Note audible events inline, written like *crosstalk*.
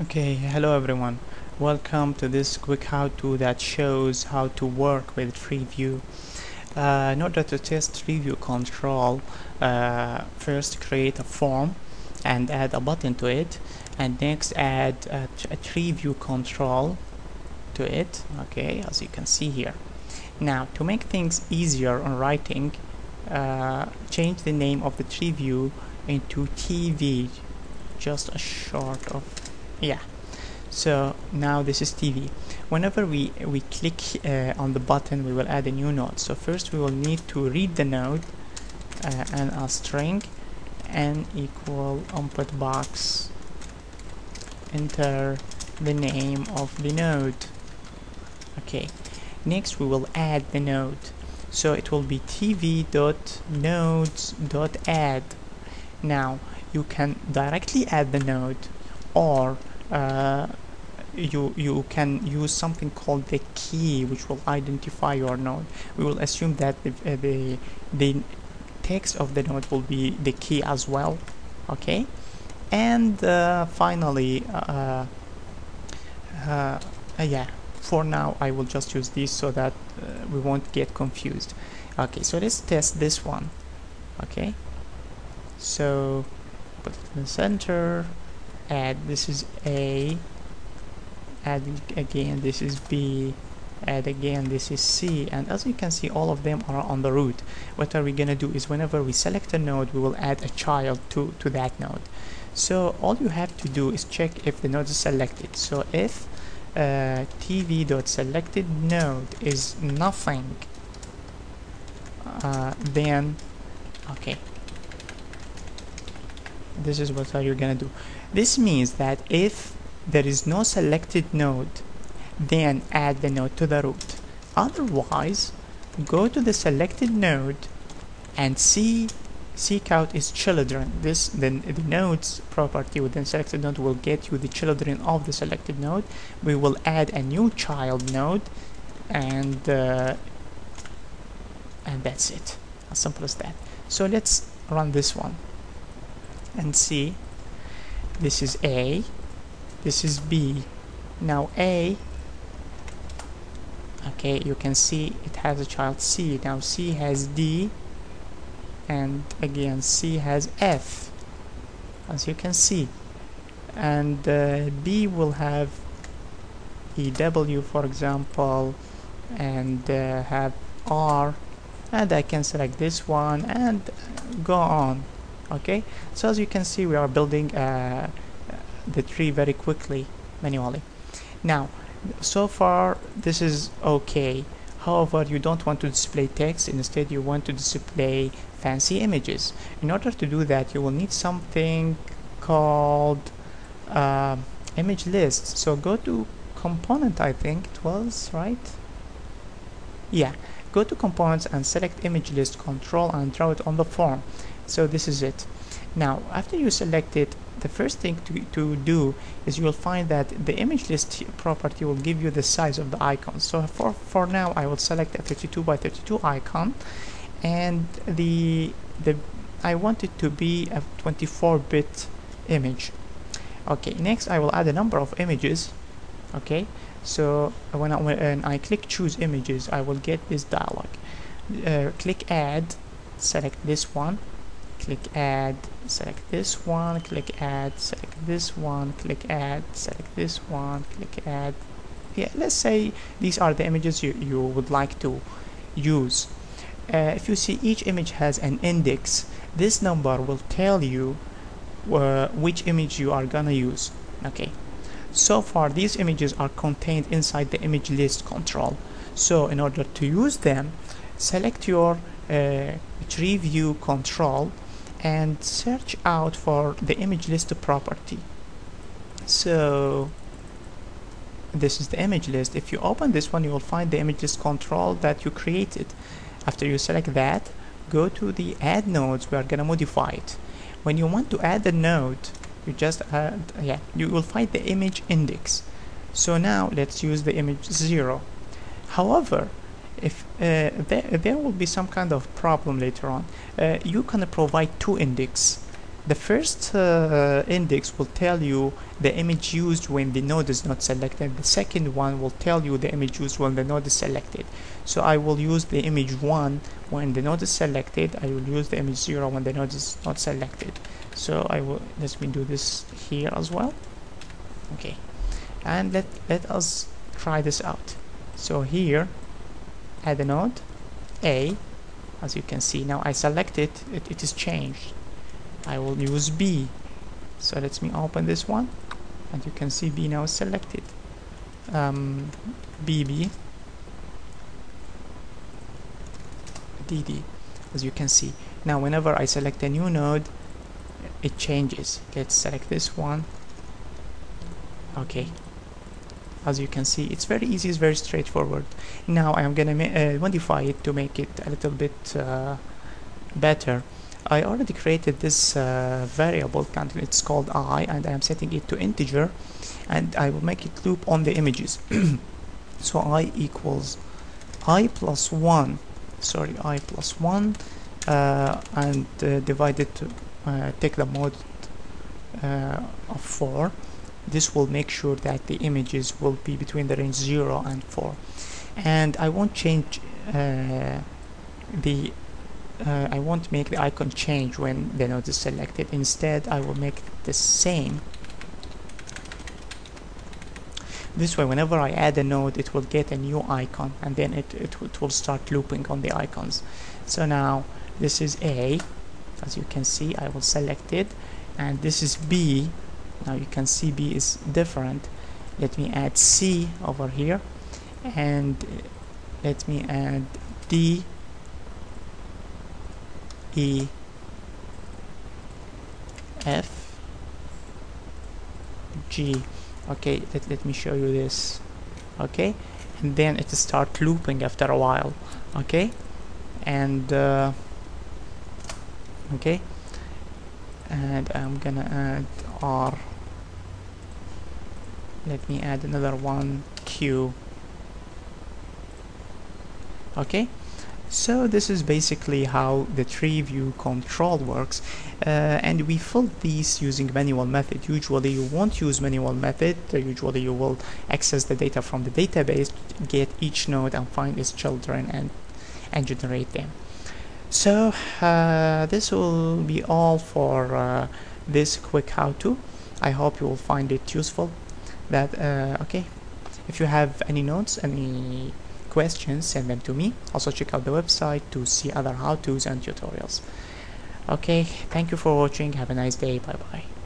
Okay, hello everyone. Welcome to this quick how-to that shows how to work with TreeView. Uh, in order to test TreeView control, uh, first create a form and add a button to it and next add a, a TreeView control to it, okay, as you can see here. Now, to make things easier on writing, uh, change the name of the TreeView into TV, just a short of yeah. So now this is TV whenever we we click uh, on the button we will add a new node. So first we will need to read the node uh, and a string n equal input box enter the name of the node. Okay. Next we will add the node. So it will be tv dot nodes dot add. Now you can directly add the node or you you can use something called the key which will identify your node. We will assume that the uh, the, the text of the node will be the key as well okay? And uh, finally uh, uh, yeah for now I will just use this so that uh, we won't get confused. Okay so let's test this one okay? So put it in the center add this is A. Add again this is B. Add again this is C. And as you can see all of them are on the root. What are we gonna do is whenever we select a node we will add a child to to that node. So all you have to do is check if the node is selected. So if uh, tv.selected node is nothing uh, then okay this is what you're gonna do this means that if there is no selected node, then add the node to the root. Otherwise, go to the selected node and see seek out its children. This then the nodes property within selected node will get you the children of the selected node. We will add a new child node, and uh, and that's it. As simple as that. So let's run this one and see this is A. This is B. Now A okay you can see it has a child C. Now C has D and again C has F as you can see. And uh, B will have EW for example and uh, have R. And I can select this one and go on okay? So as you can see we are building uh, the tree very quickly manually. Now so far this is okay. However you don't want to display text. Instead you want to display fancy images. In order to do that you will need something called uh, image list so go to component I think it was right? Yeah. Go to components and select image list control and draw it on the form so this is it. Now after you select it the first thing to, to do is you will find that the image list property will give you the size of the icon. So for for now I will select a 32 by 32 icon. And the the I want it to be a 24-bit image. Okay next I will add a number of images. Okay so when I, when I click choose images I will get this dialog. Uh, click add select this one click add select this one click add select this one click add select this one click add. Yeah let's say these are the images you, you would like to use. Uh, if you see each image has an index this number will tell you uh, which image you are gonna use. Okay. So far these images are contained inside the image list control. So in order to use them select your uh, tree view control and search out for the image list property. So this is the image list. If you open this one you will find the image list control that you created. After you select that go to the add nodes we are gonna modify it. When you want to add a node you just add yeah you will find the image index. So now let's use the image 0 however if uh, there, there will be some kind of problem later on. Uh, you can provide two index. The first uh, index will tell you the image used when the node is not selected. The second one will tell you the image used when the node is selected. So I will use the image 1 when the node is selected. I will use the image 0 when the node is not selected. So I will let me do this here as well. Okay. And let let us try this out. So here add a node A as you can see. Now I select it, it, it is changed. I will use B. So let me open this one and you can see B now is selected. Um, BB DD as you can see. Now whenever I select a new node it changes. Let's select this one. Okay as you can see. It's very easy it's very straightforward. Now I'm gonna uh, modify it to make it a little bit uh, better. I already created this uh, variable it's called i and I am setting it to integer and I will make it loop on the images. *clears throat* So i equals i plus 1 sorry i plus 1 uh, and uh, divided to uh, take the mode uh, of 4 this will make sure that the images will be between the range 0 and 4 and I won't change uh, the uh, I won't make the icon change when the node is selected. Instead I will make the same. This way whenever I add a node it will get a new icon and then it, it, it will start looping on the icons. So now this is A. As you can see I will select it. And this is B now you can see B is different. Let me add C over here. And let me add D E F G. Okay let, let me show you this. Okay and then it start looping after a while. Okay and uh, okay. And I'm gonna add R let me add another one Q okay. So this is basically how the tree view control works uh, and we fill these using manual method. Usually you won't use manual method. Usually you will access the data from the database get each node and find its children and and generate them. So uh, this will be all for uh, this quick how-to. I hope you will find it useful that uh, okay. If you have any notes any questions send them to me. Also check out the website to see other how-tos and tutorials. Okay thank you for watching. Have a nice day. Bye bye